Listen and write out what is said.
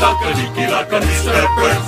laka, liki laka, Mr. Prince. La